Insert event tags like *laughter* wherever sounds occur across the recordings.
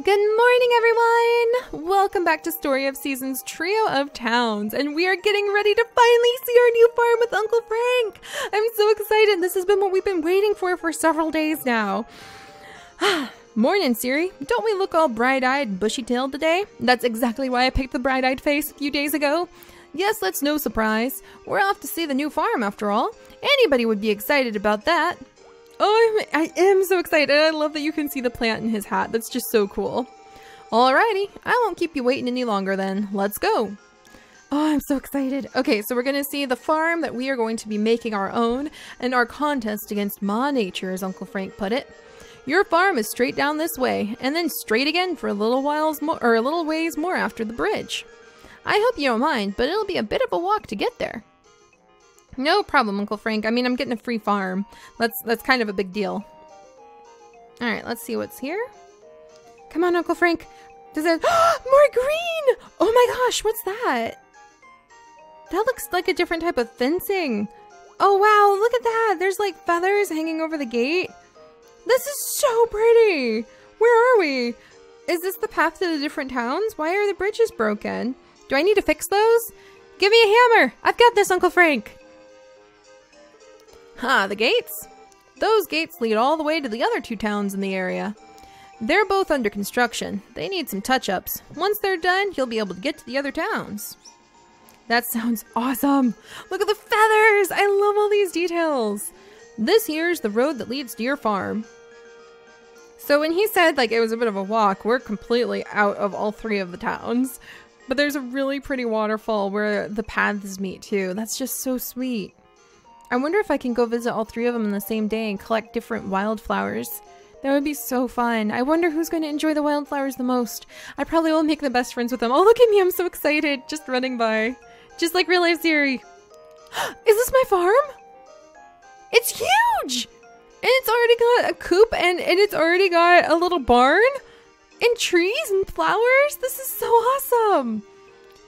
Good morning, everyone! Welcome back to Story of Seasons Trio of Towns, and we are getting ready to finally see our new farm with Uncle Frank! I'm so excited! This has been what we've been waiting for for several days now. *sighs* Morning, Seri. Don't we look all bright-eyed bushy-tailed today? That's exactly why I picked the bright-eyed face a few days ago. Yes, that's no surprise. We're off to see the new farm, after all. Anybody would be excited about that. Oh, I'm, I am so excited. I love that you can see the plant in his hat. That's just so cool. Alrighty, I won't keep you waiting any longer then. Let's go. Oh, I'm so excited. Okay, so we're going to see the farm that we are going to be making our own and our contest against Ma Nature, as Uncle Frank put it. Your farm is straight down this way, and then straight again for a little whiles more, or a little ways more after the bridge. I hope you don't mind, but it'll be a bit of a walk to get there. No problem, Uncle Frank. I mean, I'm getting a free farm. That's that's kind of a big deal. All right, let's see what's here. Come on, Uncle Frank. Does it *gasps* more green? Oh my gosh, what's that? That looks like a different type of fencing. Oh wow, look at that. There's like feathers hanging over the gate. This is so pretty. Where are we? Is this the path to the different towns? Why are the bridges broken? Do I need to fix those? Give me a hammer. I've got this, Uncle Frank. Ah, the gates? Those gates lead all the way to the other two towns in the area. They're both under construction. They need some touch-ups. Once they're done, you'll be able to get to the other towns. That sounds awesome! Look at the feathers! I love all these details! This here's the road that leads to your farm. So when he said like it was a bit of a walk, we're completely out of all three of the towns. But there's a really pretty waterfall where the paths meet too. That's just so sweet. I wonder if I can go visit all three of them in the same day and collect different wildflowers. That would be so fun. I wonder who's going to enjoy the wildflowers the most. I probably will make the best friends with them. Oh, look at me. I'm so excited. Just running by. Just like real life Seri. *gasps* Is this my farm? It's huge! And it's already got a coop and, and it's already got a little barn and trees and flowers. This is so awesome.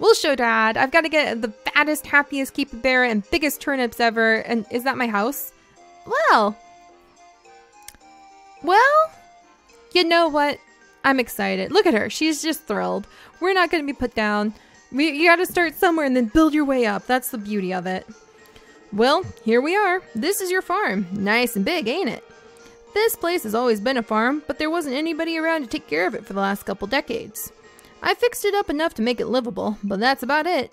We'll show Dad. I've got to get the fattest, happiest capybara and biggest turnips ever. And is that my house? Well. Well, you know what? I'm excited. Look at her. She's just thrilled. We're not going to be put down. We, you got to start somewhere and then build your way up. That's the beauty of it. Well, here we are. This is your farm. Nice and big, ain't it? This place has always been a farm, but there wasn't anybody around to take care of it for the last couple decades. I fixed it up enough to make it livable, but that's about it.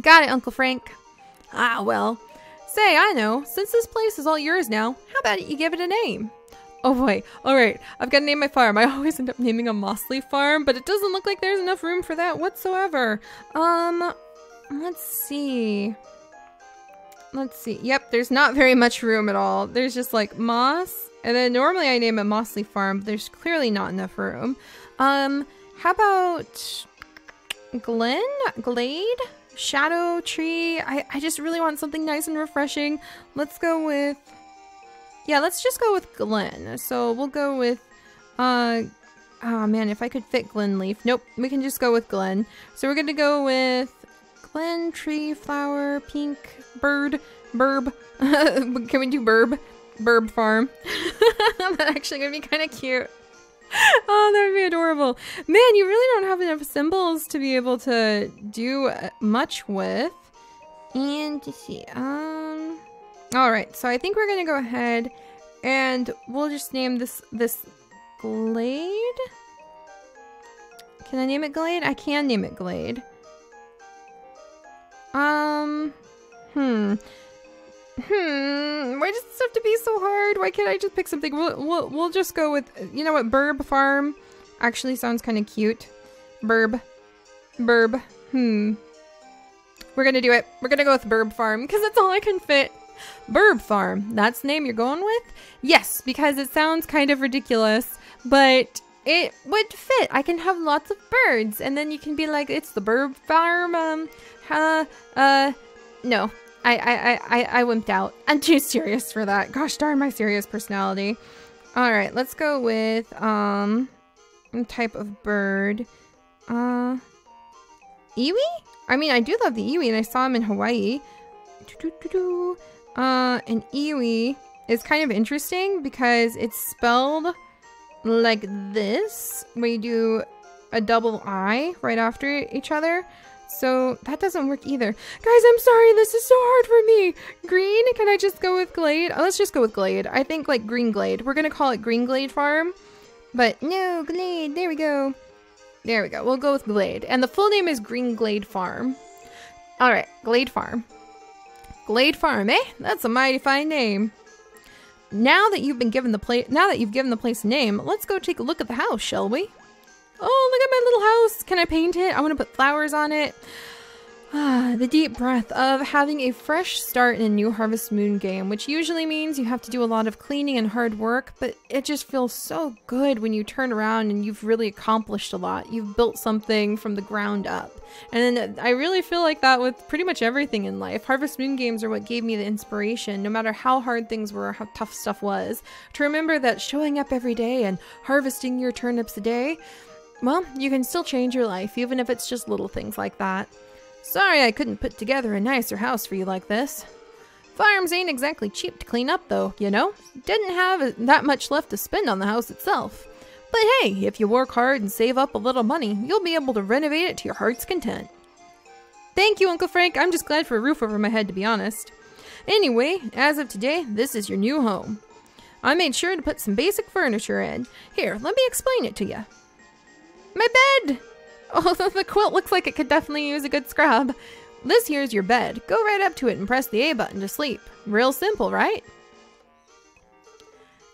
Got it, Uncle Frank. Ah, well. Say, I know. Since this place is all yours now, how about you give it a name? Oh boy. Alright, I've got to name my farm. I *laughs* always end up naming a Mossley farm, but it doesn't look like there's enough room for that whatsoever. Um, let's see. Let's see. Yep, there's not very much room at all. There's just like moss, and then normally I name it Mossley farm, but there's clearly not enough room. Um, how about Glen? Glade? Shadow Tree? I, I just really want something nice and refreshing. Let's go with... Yeah, let's just go with Glen. So we'll go with... Uh, oh man, if I could fit Glen Leaf. Nope, we can just go with Glen. So we're going to go with Glen, Tree, Flower, Pink, Bird, Burb. *laughs* can we do Burb? Burb Farm. *laughs* That's actually going to be kind of cute. *laughs* oh, that would be adorable. Man, you really don't have enough symbols to be able to do uh, much with. And to see, um, all right. So I think we're gonna go ahead and we'll just name this this Glade. Can I name it Glade? I can name it Glade. Um, hmm. Hmm, why does this have to be so hard? Why can't I just pick something? We'll, we'll, we'll just go with, you know what, Burb Farm actually sounds kind of cute. Burb. Burb. Hmm. We're gonna do it. We're gonna go with Burb Farm because that's all I can fit. Burb Farm. That's the name you're going with? Yes, because it sounds kind of ridiculous, but it would fit. I can have lots of birds, and then you can be like, it's the Burb Farm. Um, uh, uh, no, I, I, I, I wimped out. *laughs* I'm too serious for that. Gosh darn my serious personality. All right, let's go with um type of bird. Uh, iwi? I mean, I do love the iwi, and I saw him in Hawaii. Uh, an iwi is kind of interesting because it's spelled like this, where you do a double I right after each other. So that doesn't work either. Guys, I'm sorry, this is so hard for me. Green, can I just go with Glade? Oh, let's just go with Glade. I think like Green Glade. We're gonna call it Green Glade Farm. But no, Glade, there we go. There we go, we'll go with Glade. And the full name is Green Glade Farm. All right, Glade Farm. Glade Farm, eh? That's a mighty fine name. Now that you've been given the place, now that you've given the place a name, let's go take a look at the house, shall we? Oh, look at my little house. Can I paint it? I want to put flowers on it. Ah, the deep breath of having a fresh start in a new Harvest Moon game, which usually means you have to do a lot of cleaning and hard work, but it just feels so good when you turn around and you've really accomplished a lot. You've built something from the ground up. And I really feel like that with pretty much everything in life. Harvest Moon games are what gave me the inspiration, no matter how hard things were, how tough stuff was, to remember that showing up every day and harvesting your turnips a day, well, you can still change your life, even if it's just little things like that. Sorry I couldn't put together a nicer house for you like this. Farms ain't exactly cheap to clean up, though, you know? Didn't have that much left to spend on the house itself. But hey, if you work hard and save up a little money, you'll be able to renovate it to your heart's content. Thank you, Uncle Frank. I'm just glad for a roof over my head, to be honest. Anyway, as of today, this is your new home. I made sure to put some basic furniture in. Here, let me explain it to you. My bed! *laughs* Oh, the quilt looks like it could definitely use a good scrub. This here's your bed. Go right up to it and press the A button to sleep. Real simple, right?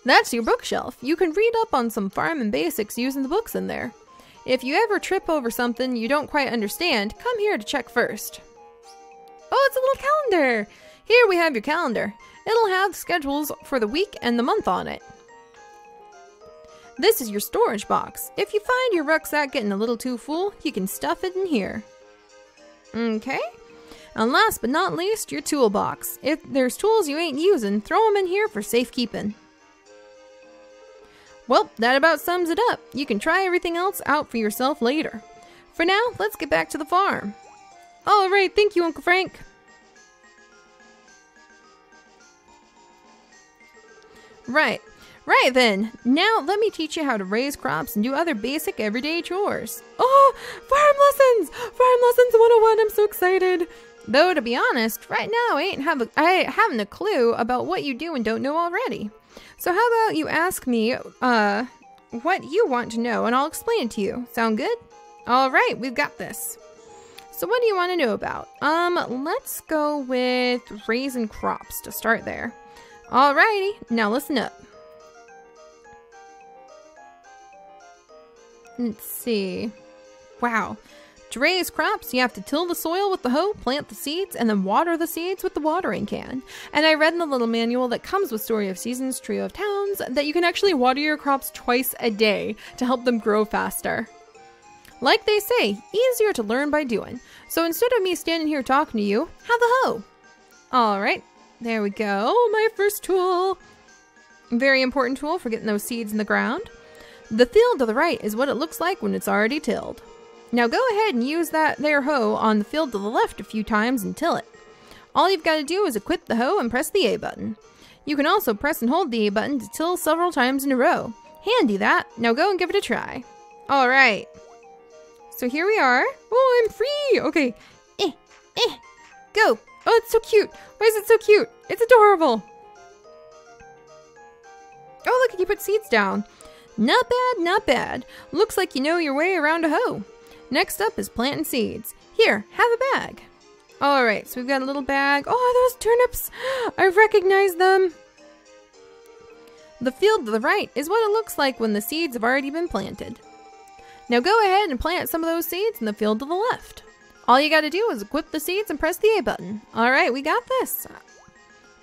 That's your bookshelf. You can read up on some farming basics using the books in there. If you ever trip over something you don't quite understand, come here to check first. Oh, it's a little calendar! Here we have your calendar. It'll have schedules for the week and the month on it. This is your storage box. If you find your rucksack getting a little too full, you can stuff it in here. Okay. And last but not least, your toolbox. If there's tools you ain't using, throw them in here for safekeeping. Well, that about sums it up. You can try everything else out for yourself later. For now, let's get back to the farm. All right, thank you, Uncle Frank. Right, Right then, now let me teach you how to raise crops and do other basic everyday chores. Oh, farm lessons! Farm lessons 101, I'm so excited! Though to be honest, right now I ain't have a, I haven't a clue about what you do and don't know already. So how about you ask me, uh, what you want to know and I'll explain it to you. Sound good? Alright, we've got this. So what do you want to know about? Um, let's go with raising crops to start there. Alrighty, now listen up. Let's see. Wow. To raise crops, you have to till the soil with the hoe, plant the seeds, and then water the seeds with the watering can. And I read in the little manual that comes with Story of Seasons, Trio of Towns, that you can actually water your crops twice a day to help them grow faster. Like they say, easier to learn by doing. So instead of me standing here talking to you, have the hoe. Alright, there we go. My first tool. Very important tool for getting those seeds in the ground. The field to the right is what it looks like when it's already tilled. Now go ahead and use that there hoe on the field to the left a few times and till it. All you've got to do is equip the hoe and press the A button. You can also press and hold the A button to till several times in a row. Handy that. Now go and give it a try. Alright. So here we are. Oh, I'm free! Okay. Eh, eh. Go! Oh, it's so cute! Why is it so cute? It's adorable! Oh, look, you put seeds down. Not bad, not bad. Looks like you know your way around a hoe. Next up is planting seeds. Here, have a bag. Alright, so we've got a little bag. Oh, those turnips! *gasps* I recognize them! The field to the right is what it looks like when the seeds have already been planted. Now go ahead and plant some of those seeds in the field to the left. All you gotta do is equip the seeds and press the A button. Alright, we got this.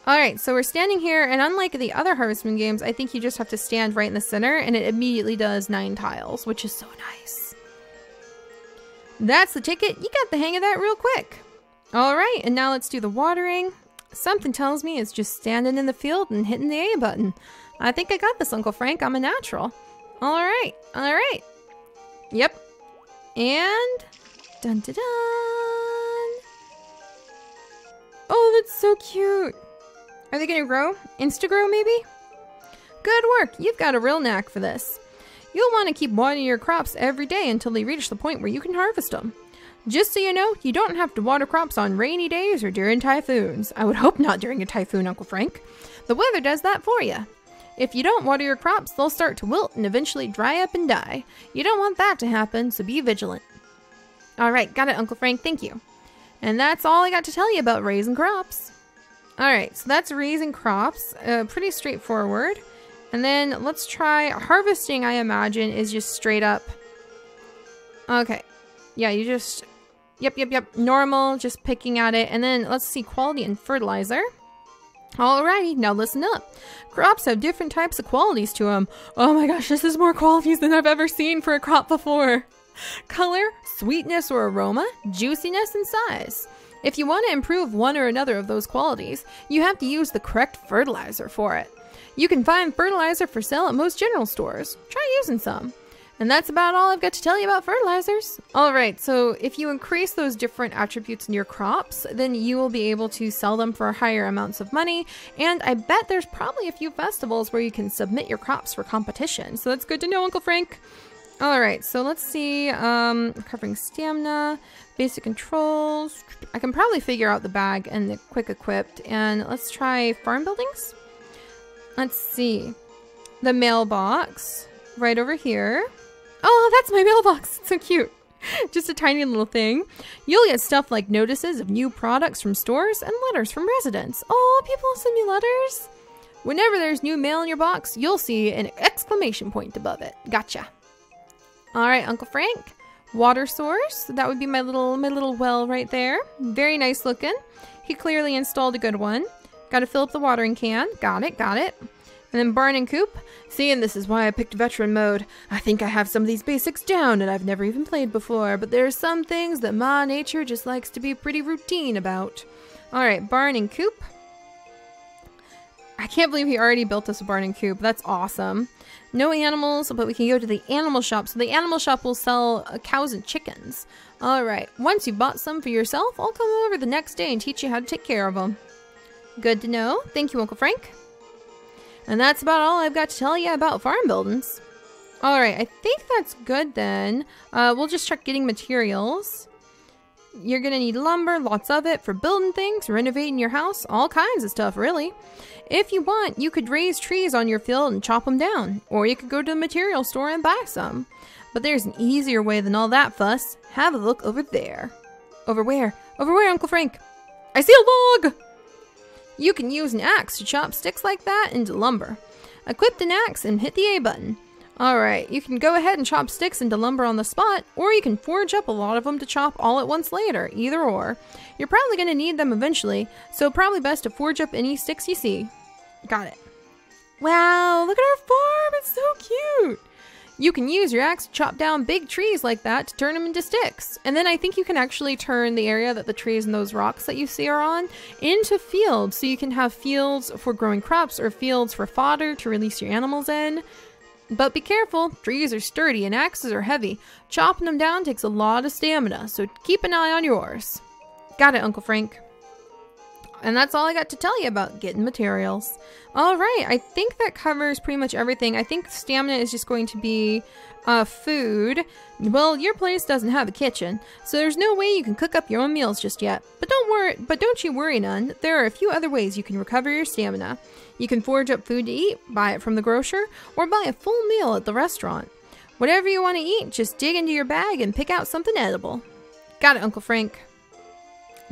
Alright, so we're standing here, and unlike the other Harvest Moon games, I think you just have to stand right in the center, and it immediately does nine tiles, which is so nice. That's the ticket. You got the hang of that real quick. Alright, and now let's do the watering. Something tells me it's just standing in the field and hitting the A button. I think I got this, Uncle Frank. I'm a natural. Alright, alright. Yep. And... Dun dun dun! Oh, that's so cute! Are they gonna grow? Insta-grow, maybe? Good work, you've got a real knack for this. you'll want to keep watering your crops every day until they reach the point where you can harvest them. Just so you know, you don't have to water crops on rainy days or during typhoons. I would *laughs* hope not during a typhoon, Uncle Frank. The weather does that for you. If you don't water your crops, they'll start to wilt and eventually dry up and die. You don't want that to happen, so be vigilant. All right, got it, Uncle Frank. Thank you. And that's all I got to tell you about raising crops. All right, so that's raising crops. Uh, pretty straightforward. And then let's try harvesting, I imagine, is just straight up. Okay. Yeah, you just... Yep, yep, yep. Normal, just picking at it. And then let's see quality and fertilizer. Alrighty, now listen up. Crops have different types of qualities to them. Oh my gosh, this is more qualities than I've ever seen for a crop before. Color, sweetness or aroma, juiciness, and size. If you want to improve one or another of those qualities, you have to use the correct fertilizer for it. You can find fertilizer for sale at most general stores. Try using some. And that's about all I've got to tell you about fertilizers. Alright, so if you increase those different attributes in your crops, then you will be able to sell them for higher amounts of money. And I bet there's probably a few festivals where you can submit your crops for competition. So that's good to know, Uncle Frank. Alright, so let's see. Um, recovering stamina, basic controls. I can probably figure out the bag and the quick equipped. And let's try farm buildings. Let's see. The mailbox right over here. Oh, that's my mailbox. It's *laughs* so cute. Just a tiny little thing. You'll get stuff like notices of new products from stores and letters from residents. Oh, people send me letters. Whenever there's new mail in your box, you'll see an exclamation point above it. Gotcha. All right, Uncle Frank. Water source. That would be my little my little well right there. Very nice looking. He clearly installed a good one. Got to fill up the watering can. Got it, got it. And then barn and coop. See, and this is why I picked veteran mode. I think I have some of these basics down and I've never even played before, but there are some things that Ma Nature just likes to be pretty routine about. Alright, barn and coop. I can't believe he already built us a barn and coop. That's awesome. No animals, but we can go to the animal shop. So the animal shop will sell uh, cows and chickens. Alright, once you've bought some for yourself, I'll come over the next day and teach you how to take care of them. Good to know. Thank you, Uncle Frank. And that's about all I've got to tell you about farm buildings. Alright, I think that's good then. Uh, we'll just check getting materials. You're gonna need lumber, lots of it, for building things, renovating your house, all kinds of stuff, really. If you want, you could raise trees on your field and chop them down, or you could go to the material store and buy some. But there's an easier way than all that fuss. Have a look over there. Over where? Over where, Uncle Frank? I see a log! You can use an axe to chop sticks like that into lumber. Equip an axe and hit the A button. Alright, you can go ahead and chop sticks into lumber on the spot, or you can forge up a lot of them to chop all at once later, either or. You're probably going to need them eventually, so probably best to forge up any sticks you see. Got it. Wow, look at our farm, it's so cute! You can use your axe to chop down big trees like that to turn them into sticks. And then I think you can actually turn the area that the trees and those rocks that you see are on into fields. So you can have fields for growing crops or fields for fodder to release your animals in. But be careful, trees are sturdy and axes are heavy. Chopping them down takes a lot of stamina, so keep an eye on yours. Got it, Uncle Frank. And that's all I got to tell you about getting materials. Alright, I think that covers pretty much everything. I think stamina is just going to be uh, food. Well, your place doesn't have a kitchen, so there's no way you can cook up your own meals just yet. But don't worry, but don't you worry none. There are a few other ways you can recover your stamina. You can forage up food to eat, buy it from the grocer, or buy a full meal at the restaurant. Whatever you want to eat, just dig into your bag and pick out something edible. Got it, Uncle Frank.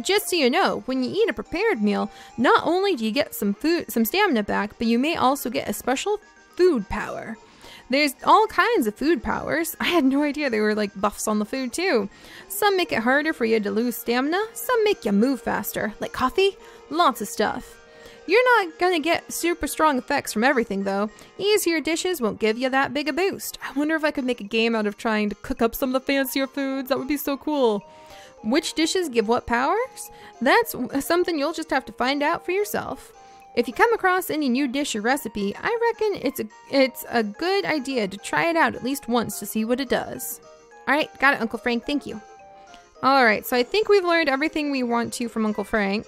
Just so you know, when you eat a prepared meal, not only do you get some food, some stamina back, but you may also get a special food power. There's all kinds of food powers. *laughs* I had no idea they were like buffs on the food too. Some make it harder for you to lose stamina, some make you move faster, like coffee, lots of stuff. You're not gonna get super strong effects from everything though. Easier dishes won't give you that big a boost. I wonder if I could make a game out of trying to cook up some of the fancier foods. That would be so cool. Which dishes give what powers? That's something you'll just have to find out for yourself. If you come across any new dish or recipe, I reckon it's a it's a good idea to try it out at least once to see what it does. Alright, got it, Uncle Frank, thank you. Alright, so I think we've learned everything we want to from Uncle Frank.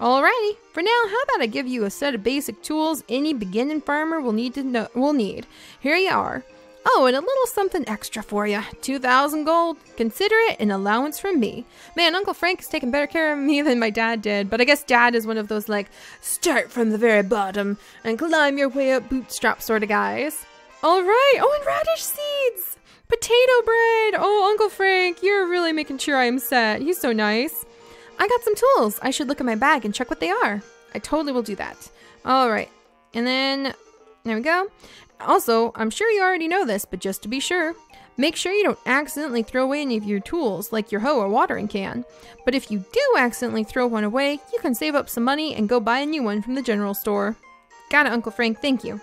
Alrighty, for now, how about I give you a set of basic tools any beginning farmer will need to know will need. Here you are. Oh, and a little something extra for you. 2,000 gold. Consider it an allowance from me. Man, Uncle Frank is taking better care of me *laughs* than my dad did, but I guess dad is one of those, like, start from the very bottom and climb your way up bootstrap sort of guys. All right. Oh, and radish seeds. Potato bread. Oh, Uncle Frank, you're really making sure I am set. He's so nice. I got some tools. I should look at my bag and check what they are. I totally will do that. All right. And then, there we go. Also, I'm sure you already know this, but just to be sure, make sure you don't accidentally throw away any of your tools, like your hoe or watering can. But if you do accidentally throw one away, you can save up some money and go buy a new one from the general store. Got it, Uncle Frank, thank you.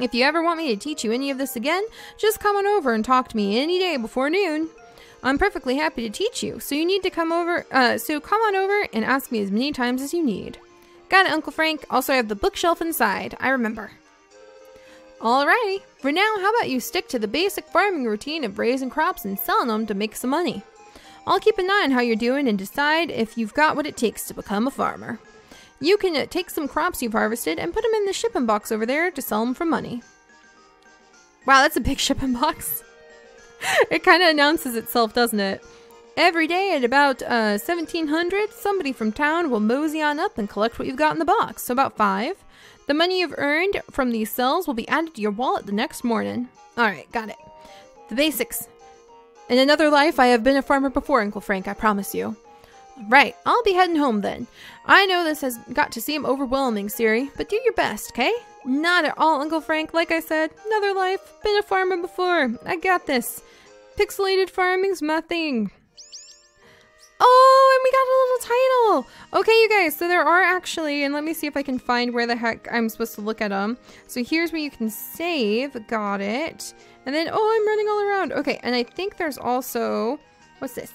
If you ever want me to teach you any of this again, just come on over and talk to me any day before noon. I'm perfectly happy to teach you, so you need to come over, uh, so come on over and ask me as many times as you need. Got it, Uncle Frank. Also, I have the bookshelf inside. I remember. Alrighty, for now, how about you stick to the basic farming routine of raising crops and selling them to make some money? I'll keep an eye on how you're doing and decide if you've got what it takes to become a farmer. You can uh, take some crops you've harvested and put them in the shipping box over there to sell them for money. Wow, that's a big *laughs* shipping box. *laughs* it kind of announces itself, doesn't it? Every day at about uh, 1700, somebody from town will mosey on up and collect what you've got in the box, so about five. The money you've earned from these sales will be added to your wallet the next morning. Alright, got it. The basics. In another life, I have been a farmer before, Uncle Frank, I promise you. Right, I'll be heading home then. I know this has got to seem overwhelming, Seri, but do your best, okay? Not at all, Uncle Frank. Like I said, another life. Been a farmer before. I got this. Pixelated farming's my thing. Oh, and we got a little title. Okay, you guys, so there are actually, and let me see if I can find where the heck I'm supposed to look at them. So here's where you can save. Got it. And then, oh, I'm running all around. Okay, and I think there's also, what's this?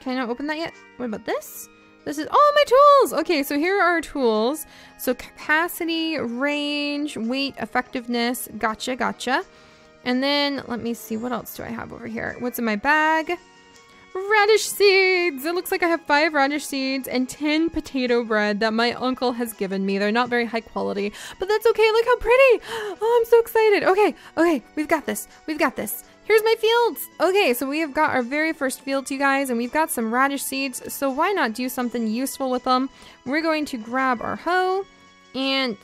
Can I not open that yet? What about this? This is, oh, my tools. Okay, so here are our tools. So capacity, range, weight, effectiveness. Gotcha, gotcha. And then let me see, what else do I have over here? What's in my bag? Radish seeds! It looks like I have five radish seeds and 10 potato bread that my uncle has given me. They're not very high quality, but that's okay. Look how pretty! *gasps* Oh, I'm so excited. Okay, okay, we've got this. We've got this. Here's my fields! Okay, so we have got our very first fields, you guys, and we've got some radish seeds, so why not do something useful with them? We're going to grab our hoe and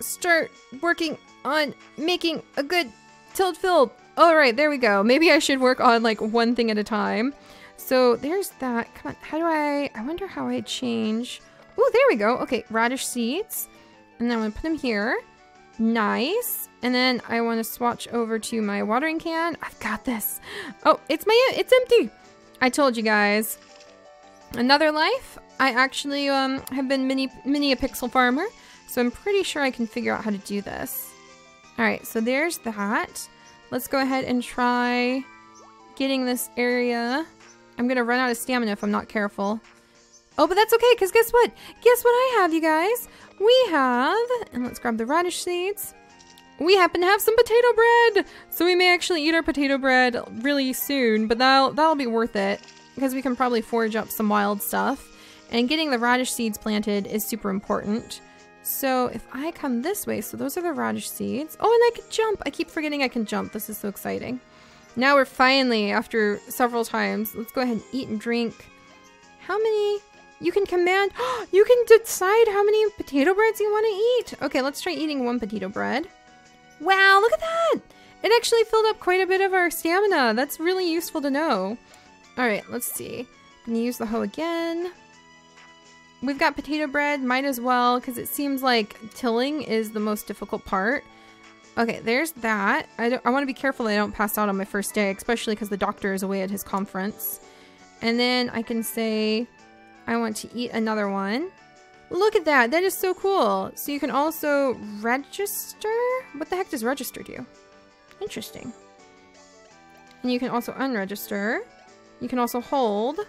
start working on making a good tilled field. All right, there we go. Maybe I should work on like one thing at a time. So there's that. Come on, how do I, I wonder how I change. Oh, there we go. Okay, radish seeds. And then I'm gonna put them here. Nice. And then I want to swatch over to my watering can. I've got this. Oh, it's my, it's empty. I told you guys. Another life. I actually um, have been mini, mini a pixel farmer. So I'm pretty sure I can figure out how to do this. All right, so there's that. Let's go ahead and try getting this area I'm gonna run out of stamina if I'm not careful. Oh, but that's okay, because guess what? Guess what I have, you guys? We have, and let's grab the radish seeds. We happen to have some potato bread! So we may actually eat our potato bread really soon, but that'll, that'll be worth it, because we can probably forage up some wild stuff. And getting the radish seeds planted is super important. So if I come this way, so those are the radish seeds. Oh, and I can jump! I keep forgetting I can jump. This is so exciting. Now we're finally, after several times, let's go ahead and eat and drink. How many? You can command, *gasps* you can decide how many potato breads you want to eat. Okay, let's try eating one potato bread. Wow, look at that. It actually filled up quite a bit of our stamina. That's really useful to know. All right, let's see. I'm gonna use the hoe again. We've got potato bread, might as well, because it seems like tilling is the most difficult part. Okay, there's that. I, I want to be careful I don't pass out on my first day, especially because the doctor is away at his conference. And then I can say I want to eat another one. Look at that. That is so cool. So you can also register? What the heck does register do? Interesting. And you can also unregister. You can also hold.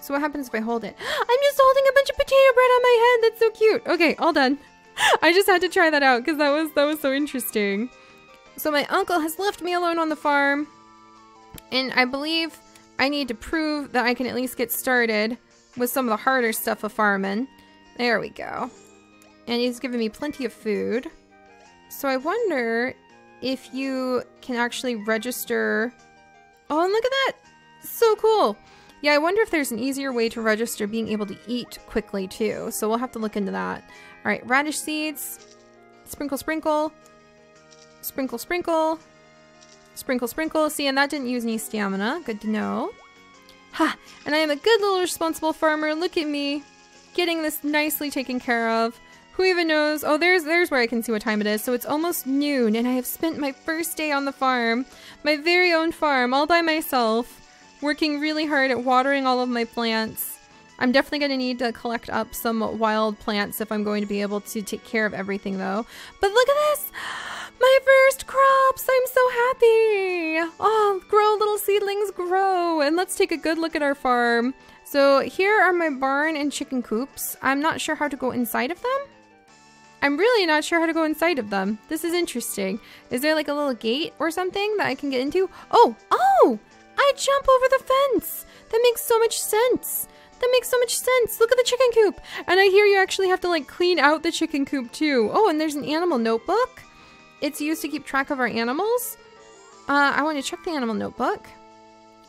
So what happens if I hold it? *gasps* I'm just holding a bunch of potato bread on my head. That's so cute. Okay, all done. *laughs* I just had to try that out because that was that was so interesting. So my uncle has left me alone on the farm, and I believe I need to prove that I can at least get started with some of the harder stuff of farming. There we go. And he's given me plenty of food. So I wonder if you can actually register. Oh, and look at that! So cool! Yeah, I wonder if there's an easier way to register being able to eat quickly too. So we'll have to look into that. All right, radish seeds. Sprinkle, sprinkle. Sprinkle, sprinkle. Sprinkle, sprinkle. See, and that didn't use any stamina. Good to know. Ha! And I am a good little responsible farmer. Look at me. Getting this nicely taken care of. Who even knows? Oh, there's there's where I can see what time it is. So it's almost noon, and I have spent my first day on the farm. My very own farm, all by myself. Working really hard at watering all of my plants. I'm definitely going to need to collect up some wild plants if I'm going to be able to take care of everything, though. But look at this! My first crops! I'm so happy! Oh, grow little seedlings, grow! And let's take a good look at our farm. So here are my barn and chicken coops. I'm not sure how to go inside of them. I'm really not sure how to go inside of them. This is interesting. Is there like a little gate or something that I can get into? Oh, oh! I jump over the fence! That makes so much sense! That makes so much sense! Look at the chicken coop! And I hear you actually have to like clean out the chicken coop too. Oh, and there's an animal notebook. It's used to keep track of our animals. Uh, I want to check the animal notebook.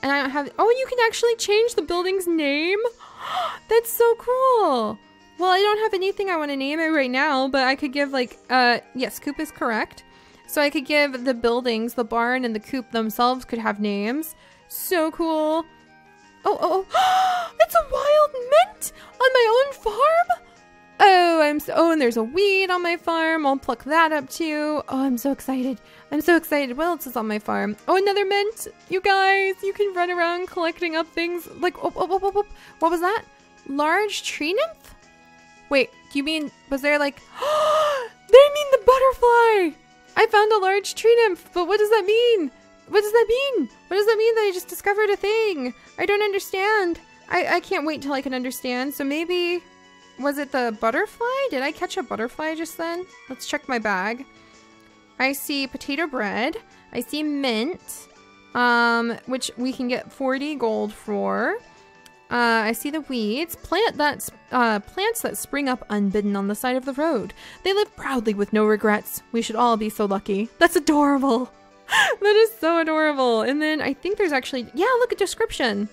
And I don't have- oh, you can actually change the building's name? *gasps* That's so cool! Well, I don't have anything I want to name it right now, but I could give like, uh, yes, coop is correct. So I could give the buildings, the barn and the coop themselves could have names. So cool. Oh, oh, oh. *gasps* it's a wild mint on my own farm? Oh, I'm so, oh, and there's a weed on my farm. I'll pluck that up too. Oh, I'm so excited. I'm so excited. What else is on my farm? Oh, another mint. You guys, you can run around collecting up things like, oh, oh, oh, oh, oh. what was that? Large tree nymph? Wait, do you mean, was there like, *gasps* they mean the butterfly. I found a large tree nymph, but what does that mean? What does that mean? What does that mean that I just discovered a thing? I don't understand. I, I can't wait till I can understand. So maybe, was it the butterfly? Did I catch a butterfly just then? Let's check my bag. I see potato bread. I see mint, um, which we can get 40 gold for. Uh, I see the weeds. Plant that's uh, plants that spring up unbidden on the side of the road. They live proudly with no regrets. We should all be so lucky. That's adorable. *laughs* that is so adorable. And then I think there's actually yeah, look at description.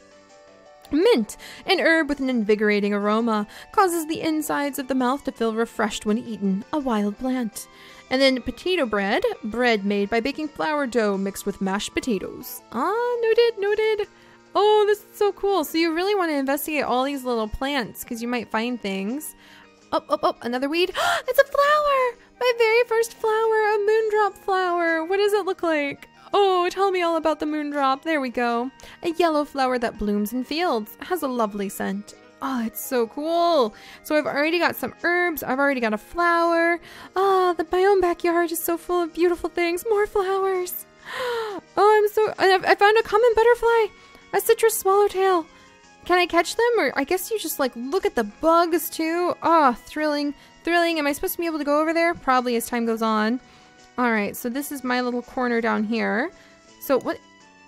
Mint, an herb with an invigorating aroma, causes the insides of the mouth to feel refreshed when eaten. A wild plant. And then potato bread, bread made by baking flour dough mixed with mashed potatoes. Ah, noted, noted. Oh, this is so cool. So you really want to investigate all these little plants because you might find things. Oh, oh, oh, another weed. *gasps* it's a flower! My very first flower, a moondrop flower. What does it look like? Oh, tell me all about the moondrop. There we go. A yellow flower that blooms in fields. Has a lovely scent. Oh, it's so cool. So I've already got some herbs. I've already got a flower. Ah, oh, my own backyard is so full of beautiful things. More flowers. *gasps* Oh, I'm so... I found a common butterfly. A citrus swallowtail. Can I catch them? Or I guess you just like look at the bugs too. Oh, thrilling, thrilling. Am I supposed to be able to go over there? Probably as time goes on. All right, so this is my little corner down here. So what,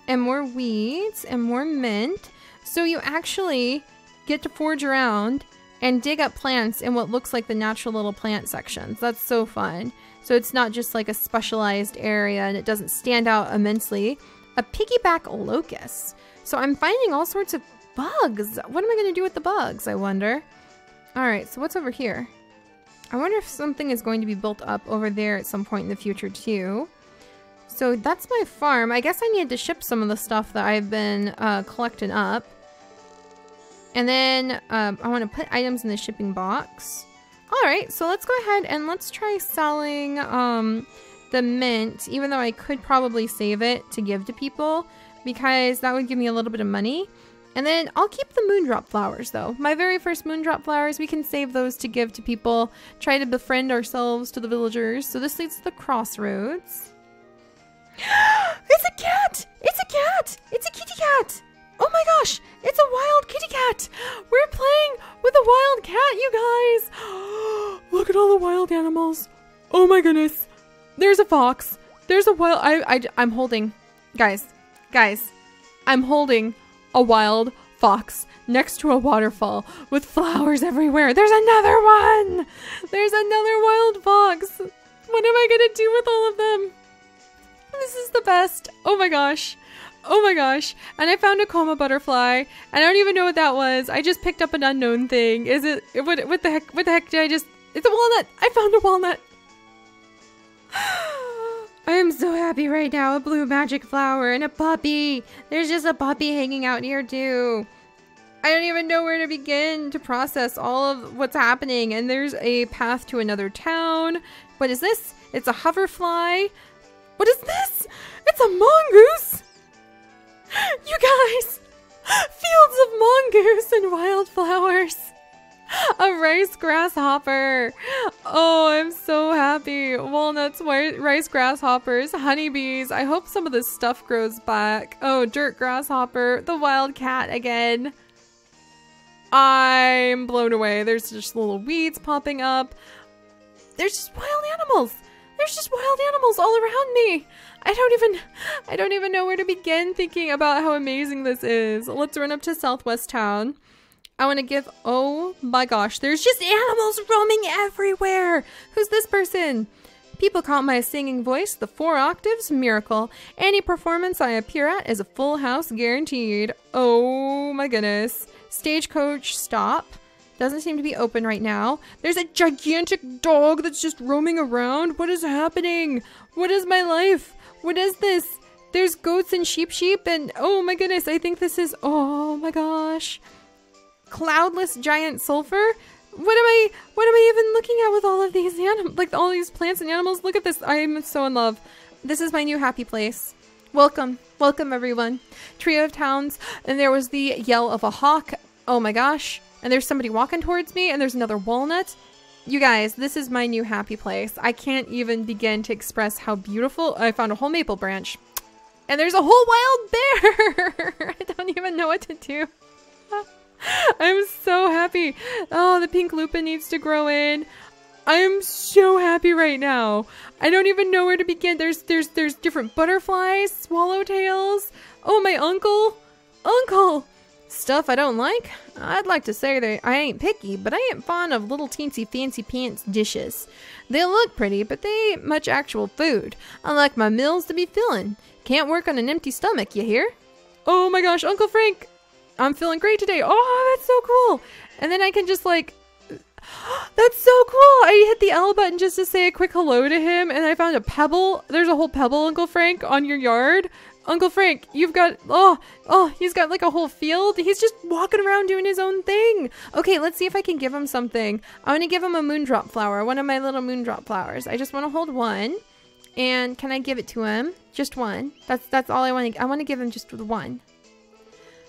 and more weeds and more mint. So you actually get to forge around and dig up plants in what looks like the natural little plant sections. That's so fun. So it's not just like a specialized area and it doesn't stand out immensely. A piggyback locust. So I'm finding all sorts of bugs. What am I going to do with the bugs, I wonder? Alright, so what's over here? I wonder if something is going to be built up over there at some point in the future too. So that's my farm. I guess I need to ship some of the stuff that I've been uh, collecting up. And then um, I want to put items in the shipping box. Alright, so let's go ahead and let's try selling um, the mint, even though I could probably save it to give to people because that would give me a little bit of money. And then I'll keep the moondrop flowers though. My very first moondrop flowers, we can save those to give to people. Try to befriend ourselves to the villagers. So this leads to the crossroads. *gasps* it's a cat! It's a cat! It's a kitty cat! Oh my gosh! It's a wild kitty cat! We're playing with a wild cat, you guys! *gasps* Look at all the wild animals. Oh my goodness. There's a fox. There's a wild... I, I, I'm holding... Guys, Guys, I'm holding a wild fox next to a waterfall with flowers everywhere. There's another one! There's another wild fox! What am I gonna do with all of them? This is the best. Oh my gosh. Oh my gosh. And I found a comma butterfly. And I don't even know what that was. I just picked up an unknown thing. Is it what what the heck what the heck did I just It's a walnut. I found a walnut. *gasps* I am so happy right now. A blue magic flower and a puppy. There's just a puppy hanging out here too. I don't even know where to begin to process all of what's happening. And there's a path to another town. What is this? It's a hoverfly. What is this? It's a mongoose. You guys, fields of mongoose and wildflowers. A rice grasshopper. Oh, I'm so happy. Walnuts, rice grasshoppers, honeybees. I hope some of this stuff grows back. Oh, dirt grasshopper, the wild cat again. I'm blown away. There's just little weeds popping up. There's just wild animals. There's just wild animals all around me. I don't even I don't even know where to begin thinking about how amazing this is. Let's run up to Southwest Town. I want to give Oh my gosh, there's just animals roaming everywhere. Who's this person? People call my singing voice the four octaves miracle. Any performance I appear at is a full house guaranteed. Oh my goodness. Stagecoach stop. Doesn't seem to be open right now. There's a gigantic dog that's just roaming around. What is happening? What is my life? What is this? There's goats and sheep sheep and oh my goodness, I think this is oh my gosh. Cloudless giant sulfur? What am I what am I even looking at with all of these animals like all these plants and animals? Look at this. I am so in love. This is my new happy place. Welcome. Welcome everyone. Trio of towns and there was the yell of a hawk. Oh my gosh and there's somebody walking towards me and there's another walnut. You guys, this is my new happy place. I can't even begin to express how beautiful. I found a whole maple branch. And there's a whole wild bear! *laughs* I don't even know what to do. *laughs* I'm so happy. Oh, the pink lupin needs to grow in. I am so happy right now. I don't even know where to begin. There's there's there's different butterflies, swallowtails. Oh, my uncle. Uncle! Stuff I don't like? I'd like to say that I ain't picky, but I ain't fond of little teensy fancy pants dishes. They look pretty, but they ain't much actual food. I like my meals to be filling. Can't work on an empty stomach, you hear? Oh my gosh, Uncle Frank! I'm feeling great today. Oh, that's so cool! And then I can just like *gasps* that's so cool! I hit the L button just to say a quick hello to him, and I found a pebble. There's a whole pebble, Uncle Frank, on your yard. Uncle Frank, you've got, oh, oh, he's got like a whole field. He's just walking around doing his own thing. Okay, let's see if I can give him something. I want to give him a moondrop flower, one of my little moondrop flowers. I just want to hold one. And can I give it to him? Just one. That's that's all I want to, I want to give him just one.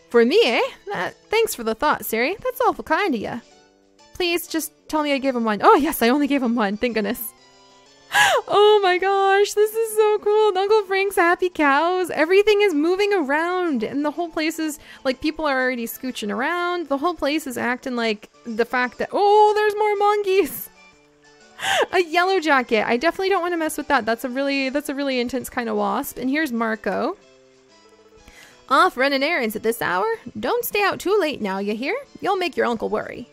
For me, eh? Thanks for the thought, Seri. That's awful kind of you. Please just tell me I gave him one. Oh, yes, I only gave him one. Thank goodness. *gasps* oh my gosh, this is so cool. Uncle Frank's happy cows. Everything is moving around, and the whole place is like people are already scooching around. The whole place is acting like the fact that oh, there's more monkeys. *laughs* a yellow jacket. I definitely don't want to mess with that. That's a really that's a really intense kind of wasp. And here's Marco. Off running errands at this hour? Don't stay out too late now, you hear? You'll make your uncle worry.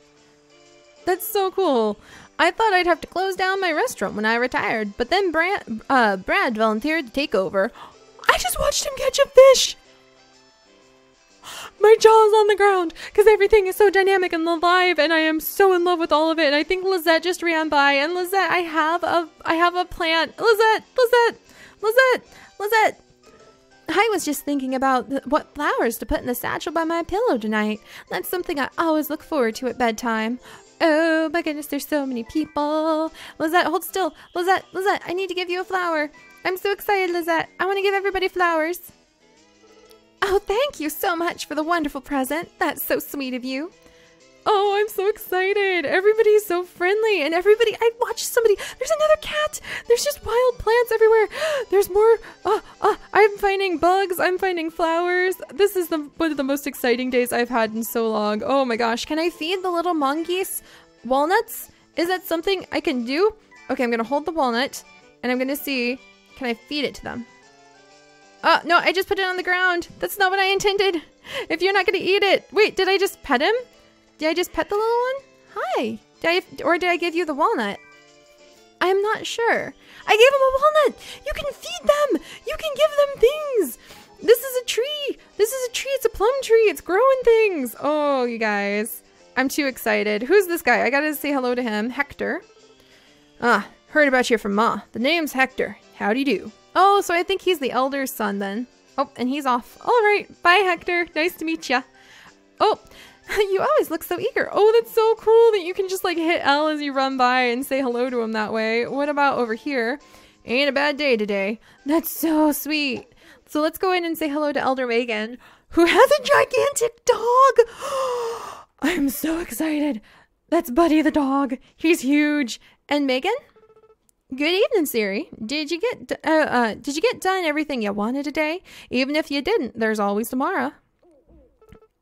That's so cool. I thought I'd have to close down my restaurant when I retired, but then Brad, uh, Brad volunteered to take over. I just watched him catch a fish! My jaw's on the ground because everything is so dynamic and alive, and I am so in love with all of it. And I think Lizette just ran by, and Lizette, I have a, I have a plant. Lizette, Lizette, Lizette, Lizette. I was just thinking about what flowers to put in the satchel by my pillow tonight. That's something I always look forward to at bedtime. Oh my goodness, there's so many people. Lizette, hold still. Lizette, Lizette, I need to give you a flower. I'm so excited, Lizette. I want to give everybody flowers. Oh, thank you so much for the wonderful present. That's so sweet of you. Oh, I'm so excited. Everybody's so friendly and everybody, I watched somebody, there's another cat. There's just wild plants everywhere. *gasps* There's more, oh, oh, I'm finding bugs. I'm finding flowers. This is the, one of the most exciting days I've had in so long. Oh my gosh. Can I feed the little mongoose walnuts? Is that something I can do? Okay, I'm going to hold the walnut and I'm going to see, can I feed it to them? Oh, no, I just put it on the ground. That's not what I intended. If you're not to eat it. Wait, did I just pet him? Did I just pet the little one? Hi. Did I, or did I give you the walnut? I'm not sure. I gave him a walnut. You can feed them. You can give them things. This is a tree. This is a tree. It's a plum tree. It's growing things. Oh, you guys. I'm too excited. Who's this guy? I gotta say hello to him. Hector. Ah, heard about you from Ma. The name's Hector. Howdy do. You do? Oh, so I think he's the elder's son then. Oh, and he's off. All right. Bye, Hector. Nice to meet ya. Oh, *laughs* you always look so eager. Oh, that's so cool that you can just like hit L as you run by and say hello to him that way. What about over here? Ain't a bad day today. That's so sweet. So let's go in and say hello to Elder Megan, who has a gigantic dog. *gasps* I'm so excited. That's Buddy the dog. He's huge. And Megan? Good evening, Seri. Did you get uh, uh did you get done everything you wanted today? Even if you didn't, there's always tomorrow.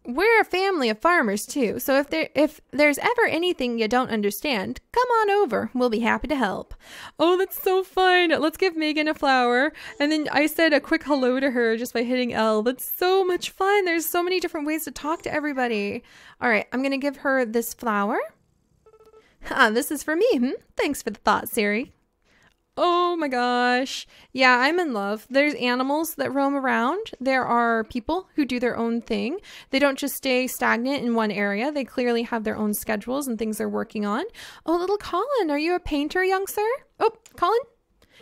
We're a family of farmers too, so if there if there's ever anything you don't understand, come on over. We'll be happy to help. Oh, that's so fun. Let's give Megan a flower. And then I said a quick hello to her just by hitting L. That's so much fun. There's so many different ways to talk to everybody. All right, I'm going to give her this flower. Ah, this is for me. Hmm? Thanks for the thought, Seri. Oh my gosh. Yeah, I'm in love. There's animals that roam around. There are people who do their own thing. They don't just stay stagnant in one area. They clearly have their own schedules and things they're working on. Oh, little Colin, are you a painter, young sir? Oh, Colin?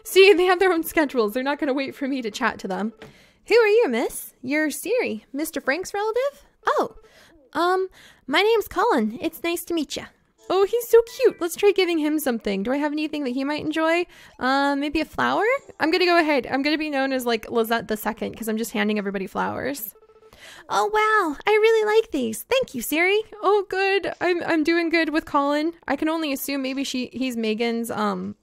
See, they have their own schedules. They're not going to wait for me to chat to them. Who are you, miss? You're Seri, Mr. Frank's relative? Oh, um, my name's Colin. It's nice to meet you. Oh, he's so cute. Let's try giving him something. Do I have anything that he might enjoy? Uh, maybe a flower? I'm gonna go ahead. I'm gonna be known as like Lizette the second because I'm just handing everybody flowers. Oh wow, I really like these. Thank you, Seri. Oh good. I'm I'm doing good with Colin. I can only assume maybe she he's Megan's um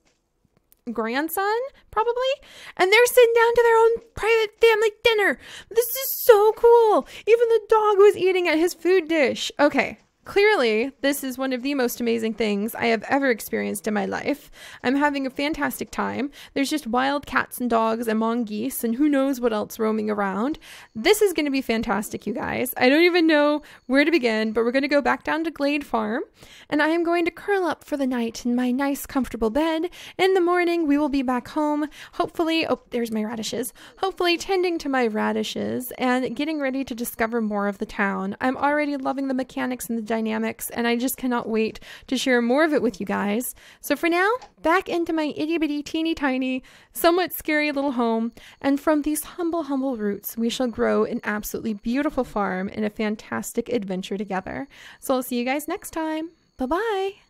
grandson, probably. And they're sitting down to their own private family dinner. This is so cool. Even the dog was eating at his food dish. Okay, Clearly, this is one of the most amazing things I have ever experienced in my life. I'm having a fantastic time. There's just wild cats and dogs and geese and who knows what else roaming around. This is going to be fantastic, you guys. I don't even know where to begin, but we're going to go back down to Glade Farm and I am going to curl up for the night in my nice, comfortable bed. In the morning, we will be back home, hopefully. Oh, there's my radishes. Hopefully, tending to my radishes and getting ready to discover more of the town. I'm already loving the mechanics and the dynamics, and I just cannot wait to share more of it with you guys. So for now, back into my itty bitty, teeny tiny, somewhat scary little home, and from these humble, humble roots, we shall grow an absolutely beautiful farm and a fantastic adventure together. So I'll see you guys next time. Bye bye.